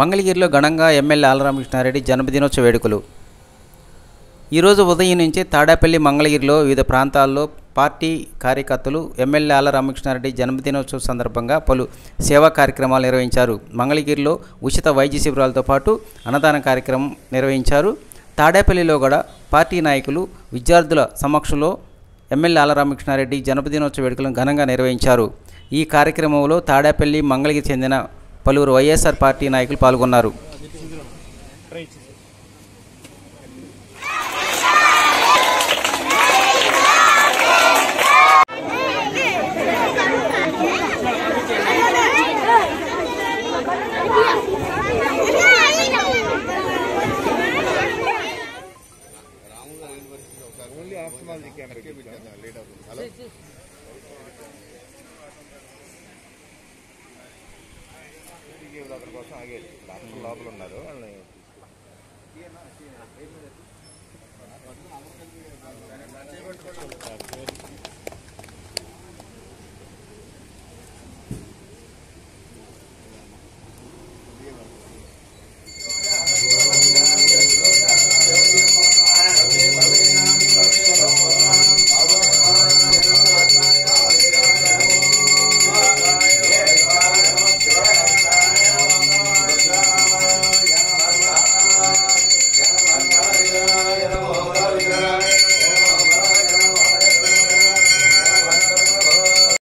మంగళగిరిలో ఘనంగా ఎమ్మెల్యే ఆలరామకృష్ణారెడ్డి జన్మదినోత్సవ వేడుకలు. ఈరోజు ఉదయం నుంచి తాడాపల్లి మంగళగిరిలో వివిధ ప్రాంతాల్లో పార్టీ కార్యకర్తలు ఎమ్మెల్యే ఆల రామకృష్ణారెడ్డి జన్మదినోత్సవం సందర్భంగా పలు సేవా కార్యక్రమాలు నిర్వహించారు. మంగళగిరిలో ఉచిత వైద్య శిబిరాలతో పాటు అన్నదాన కార్యక్రమం నిర్వహించారు. తాడేపల్లిలో కూడా పార్టీ నాయకులు విద్యార్థుల సమక్షంలో ఎమ్మెల్యే ఆల రామకృష్ణారెడ్డి జన్మదినోత్సవ వేడుకలను ఘనంగా నిర్వహించారు. ఈ కార్యక్రమంలో తాడేపల్లి మంగళగిరి చెందిన పలువురు వైఎస్ఆర్ పార్టీ నాయకులు పాల్గొన్నారు. డాక్టర్ కోసం ఆగేది. డాక్టర్ లోపల ఉన్నారు వాళ్ళని తీసుకున్నాం